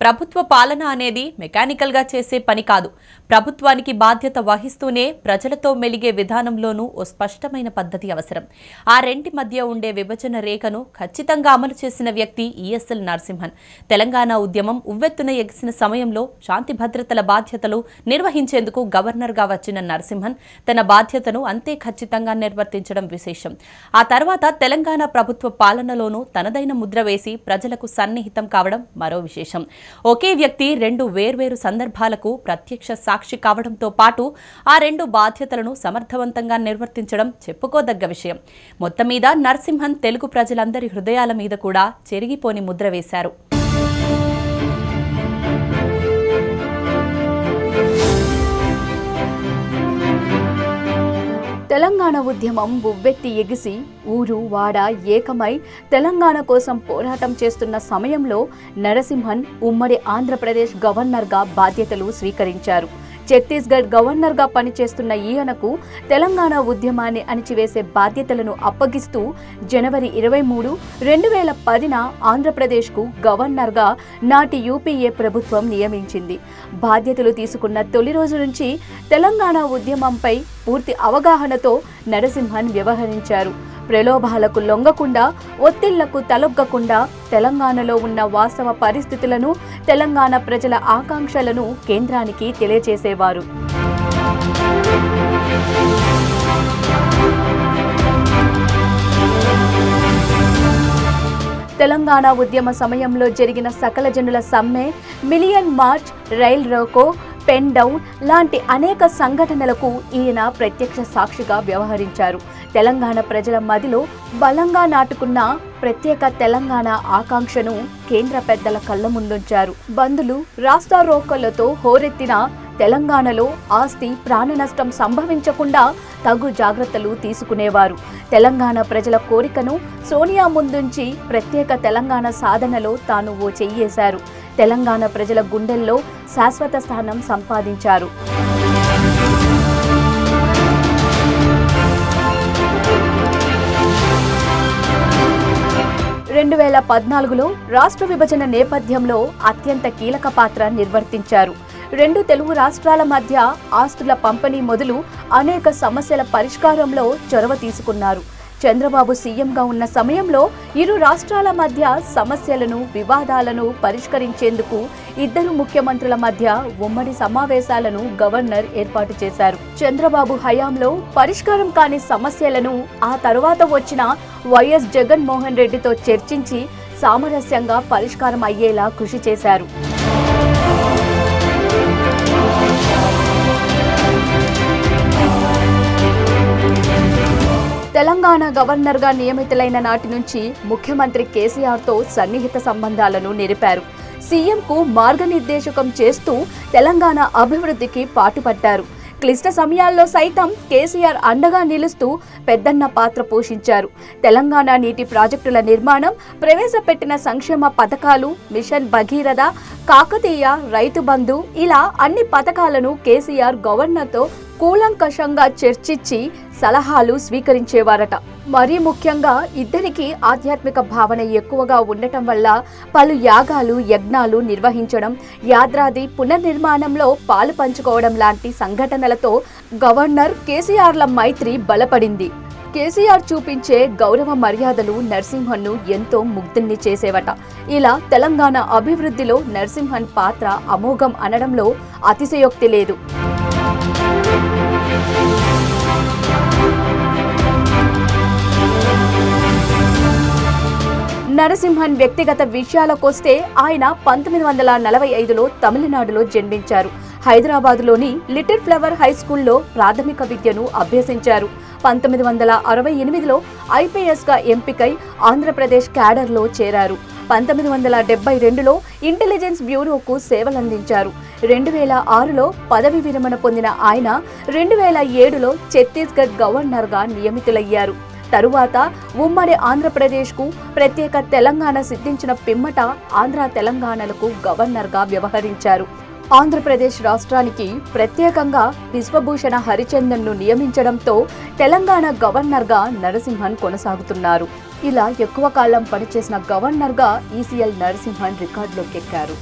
ప్రభుత్వ పాలన అనేది మెకానికల్గా చేసే పని కాదు. ప్రభుత్వానికి బాధ్యత వహిస్తూనే ప్రజలతో మెలిగే విధానంలోనూ ఓ స్పష్టమైన పద్ధతి అవసరం. ఆ రెంటి మధ్య ఉండే విభజన రేఖను ఖచ్చితంగా అమలు చేసిన వ్యక్తి ఈఎస్ఎల్ నరసింహన్. తెలంగాణ ఉద్యమం ఉవ్వెత్తున ఎగిసిన సమయంలో శాంతి భద్రతల బాధ్యతలు నిర్వహించేందుకు గవర్నర్గా వచ్చిన నరసింహన్ తన బాధ్యతను అంతే ఖచ్చితంగా నిర్వర్తించడం విశేషం. ఆ తర్వాత తెలంగాణ ప్రభుత్వ పాలనలోనూ తనదైన ముద్ర వేసి ప్రజలకు సన్నిహితం కావడం మరో విశేషం. ఒకే వ్యక్తి రెండు వేర్వేరు సందర్భాలకు ప్రత్యక్ష సాక్షి కావడంతో పాటు ఆ రెండు బాధ్యతలను సమర్థవంతంగా నిర్వర్తించడం చెప్పుకోదగ్గ విషయం. మొత్తం మీద నరసింహన్ తెలుగు ప్రజలందరి హృదయాల మీద కూడా చెరిగిపోని ముద్ర వేశారు. తెలంగాణ ఉద్యమం ఉవ్వెత్తి ఎగిసి ఊరు వాడ ఏకమై తెలంగాణ కోసం పోరాటం చేస్తున్న సమయంలో నరసింహన్ ఉమ్మడి ఆంధ్రప్రదేశ్ గవర్నర్గా బాధ్యతలు స్వీకరించారు. ఛత్తీస్గఢ్ గవర్నర్గా పనిచేస్తున్న ఈయనకు తెలంగాణ ఉద్యమాన్ని అణిచివేసే బాధ్యతలను అప్పగిస్తూ జనవరి ఇరవై మూడు రెండు వేల పదిన ఆంధ్రప్రదేశ్కు గవర్నర్గా నాటి యూపీఏ ప్రభుత్వం నియమించింది. బాధ్యతలు తీసుకున్న తొలి రోజు నుంచి తెలంగాణ ఉద్యమంపై పూర్తి అవగాహనతో నరసింహన్ వ్యవహరించారు. ప్రలోభాలకు లొంగకుండా ఒత్తిళ్ళకు తలొగ్గకుండా తెలంగాణలో ఉన్న వాస్తవ పరిస్థితులను తెలంగాణ ప్రజల ఆకాంక్షలను కేంద్రానికి తెలియజేసేవారు తెలంగాణ ఉద్యమ సమయంలో జరిగిన సకల జనుల సమ్మె million march rail roko pen down లాంటి అనేక సంఘటనలకు ఈయన ప్రత్యక్ష సాక్షిగా వ్యవహరించారు. తెలంగాణ ప్రజల మదిలో బలంగా నాటుకున్న ప్రత్యేక తెలంగాణ ఆకాంక్షను కేంద్ర పెద్దల కళ్ళ ముందుంచారు. బంధులు రాస్తారోకలతో హోరెత్తిన తెలంగాణలో ఆస్తి ప్రాణ నష్టం సంభవించకుండా తగు జాగ్రత్తలు తీసుకునేవారు. తెలంగాణ ప్రజల కోరికను సోనియా ముందుంచి ప్రత్యేక తెలంగాణ సాధనలో తాను ఓ చెయ్యేశారు. తెలంగాణ ప్రజల గుండెల్లో శాశ్వత స్థానం సంపాదించారు. వేల పద్నాలుగులో రాష్ట్ర విభజన నేపథ్యంలో అత్యంత కీలక పాత్ర నిర్వర్తించారు. రెండు తెలుగు రాష్ట్రాల మధ్య ఆస్తుల పంపిణీ మొదలు అనేక సమస్యల పరిష్కారంలో చొరవ తీసుకున్నారు. చంద్రబాబు సీఎంగా ఉన్న సమయంలో ఇరు రాష్ట్రాల మధ్య సమస్యలను వివాదాలను పరిష్కరించేందుకు ఇద్దరు ముఖ్యమంత్రుల మధ్య ఉమ్మడి సమావేశాలను గవర్నర్ ఏర్పాటు చేశారు. చంద్రబాబు హయాంలో పరిష్కారం కాని సమస్యలను ఆ తరువాత వచ్చిన వైఎస్ జగన్మోహన్ రెడ్డితో చర్చించి సామరస్యంగా పరిష్కారం అయ్యేలా కృషి చేశారు. తెలంగాణ గవర్నర్గా నియమితులైన నాటి నుంచి ముఖ్యమంత్రి కేసీఆర్తో సన్నిహిత సంబంధాలను నిలిపారు. సీఎంకు మార్గనిర్దేశకం చేస్తూ తెలంగాణ అభివృద్ధికి పాటుపడ్డారు. క్లిష్ట సమయాల్లో సైతం కేసీఆర్ అండగా నిలుస్తూ పెద్దన్న పాత్ర పోషించారు. తెలంగాణ నీటి ప్రాజెక్టుల నిర్మాణం ప్రవేశపెట్టిన సంక్షేమ పథకాలు మిషన్ భగీరథ కాకతీయ రైతు బంధు ఇలా అన్ని పథకాలను కేసీఆర్ గవర్నర్తో కూలంకషంగా చర్చించి సలహాలు స్వీకరించేవారట. మరీ ముఖ్యంగా ఇద్దరికి ఆధ్యాత్మిక భావన ఎక్కువగా ఉండటం వల్ల పలు యాగాలు యజ్ఞాలు నిర్వహించడం యాద్రాది పునర్నిర్మాణంలో పాలు పంచుకోవడం లాంటి సంఘటనలతో గవర్నర్ కేసీఆర్ల మైత్రి బలపడింది. కేసీఆర్ చూపించే గౌరవ మర్యాదలు నరసింహన్ను ఎంతో ముగ్ధుల్ని చేసేవట. ఇలా తెలంగాణ అభివృద్ధిలో నరసింహన్ పాత్ర అమోఘం అనడంలో అతిశయోక్తి లేదు. నరసింహన్ వ్యక్తిగత విషయాలకొస్తే ఆయన పంతొమ్మిది వందల నలభై ఐదులో తమిళనాడులో జన్మించారు. హైదరాబాద్లోని లిటిల్ ఫ్లవర్ హై స్కూల్లో ప్రాథమిక విద్యను అభ్యసించారు. పంతొమ్మిది వందల అరవై ఎనిమిదిలో ఐపీఎస్గా ఎంపికై ఆంధ్రప్రదేశ్ క్యాడర్లో చేరారు. పంతొమ్మిది వందల డెబ్బై రెండులో ఇంటెలిజెన్స్ బ్యూరోకు సేవలందించారు. రెండు వేల ఆరులో పదవి విరమణ పొందిన ఆయన రెండు వేల ఏడులో ఛత్తీస్గఢ్ గవర్నర్గా నియమితులయ్యారు. తరువాత ఉమ్మడి ఆంధ్రప్రదేశ్కు ప్రత్యేక తెలంగాణ సిద్ధించిన పిమ్మట ఆంధ్ర తెలంగాణలకు గవర్నర్గా వ్యవహరించారు. ఆంధ్రప్రదేశ్ రాష్ట్రానికి ప్రత్యేకంగా విశ్వభూషణ హరిచందన్ను నియమించడంతో తెలంగాణ గవర్నర్గా నరసింహన్ కొనసాగుతున్నారు. ఇలా ఎక్కువ కాలం పనిచేసిన గవర్నర్గా ఈసీఎల్ నరసింహన్ రికార్డులోకెక్కారు.